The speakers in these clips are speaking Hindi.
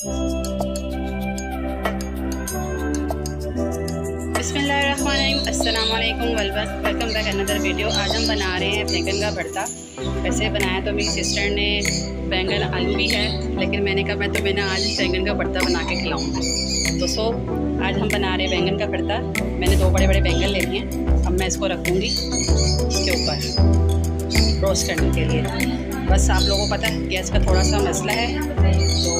Aslam welcome back another video आज हम बना रहे हैं बैंगन का भरता वैसे बनाया तो मेरी सिस्टर ने बैंगन आलू भी है, लेकिन मैंने कहा मैं तुम्हें ना आज बैंगन का भरता बना के खिलाऊँगा। तो सो आज हम बना रहे हैं बैंगन का भरता मैंने दो बड़े बड़े बैंगन ले लिए। अब मैं इसको रखूँगी इसके ऊपर। रोस्ट करने के लिए। बस आप लोगों को पता है, गैस का थोड़ा सा मसला है तो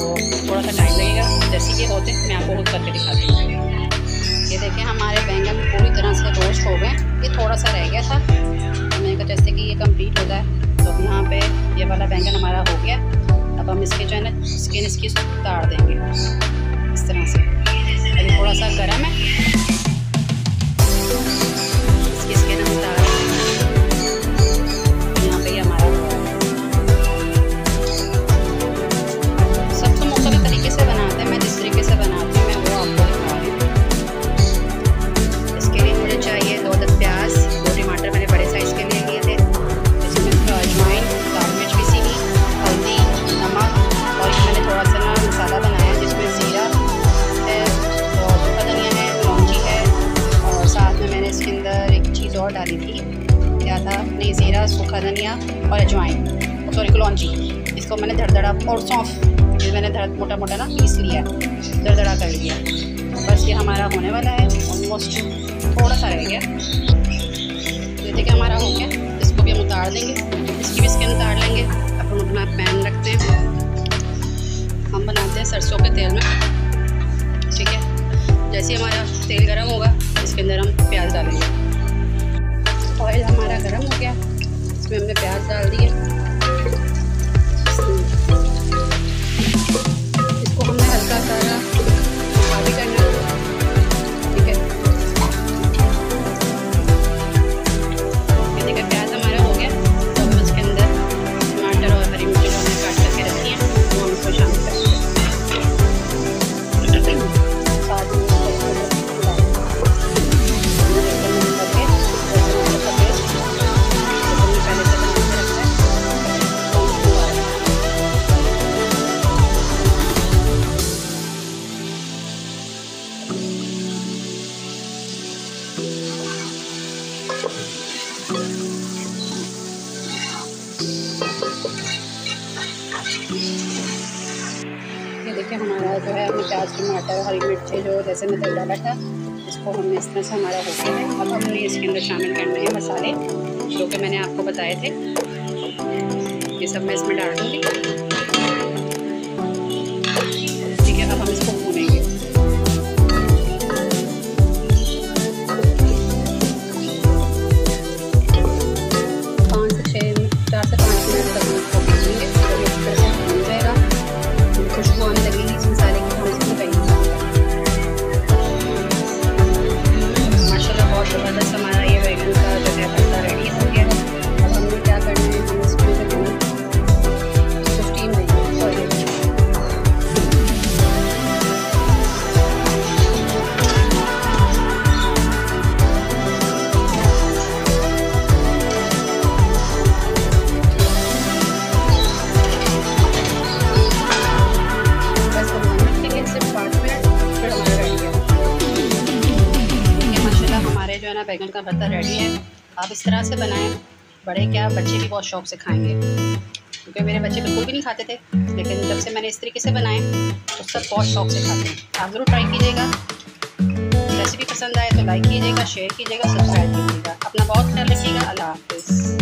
थोड़ा सा टाइम लगेगा। जैसे कि होते, मैं आपको खुद करके दिखाती हूँ। ये देखें हमारे बैंगन पूरी तरह से रोस्ट हो गए। ये थोड़ा सा रह गया था। तो मैंने कहा, जैसे कि ये कंप्लीट हो जाए तो यहाँ पे ये वाला बैंगन हमारा हो गया। अब हम इसके जो है ना स्किन इसकी उतार देंगे। धनिया और अजवाइन। सॉरी कलौजी इसको मैंने धड़धड़ा और सौंफ मैंने धड़ मोटा मोटा ना पीस लिया धड़धड़ा कर लिया बस ये हमारा होने वाला है ऑलमोस्ट थोड़ा सा रह गया। जैसे कि हमारा हो गया। इसको भी हम उतार देंगे। इसकी भी स्किन उतार लेंगे। इसमें हमने प्याज डाल दिए ये देखिए, हमारा जो है हमने प्याज, टमाटर, हरी मिर्ची जो जैसे मैं तेल डाला था, इसको हमने इस तरह से हमारा हो गया है। अब हमने इसके अंदर शामिल करने हैं मसाले, जो कि मैंने आपको बताए थे। ये सब मैं इसमें डाल दूँगी। ना बैगन का भरता रेडी है। आप इस तरह से बनाएँ। बड़े क्या, बच्चे भी बहुत शौक से खाएँगे। क्योंकि मेरे बच्चे बिल्कुल भी नहीं खाते थे, लेकिन जब से मैंने इस तरीके से बनाए तो सब बहुत शौक से खाते हैं। आप ज़रूर ट्राई कीजिएगा। रेसिपी पसंद आए तो लाइक कीजिएगा शेयर कीजिएगा सब्सक्राइब कीजिएगा। अपना बहुत ख्याल रखिएगा। अल्लाह हाफिज़।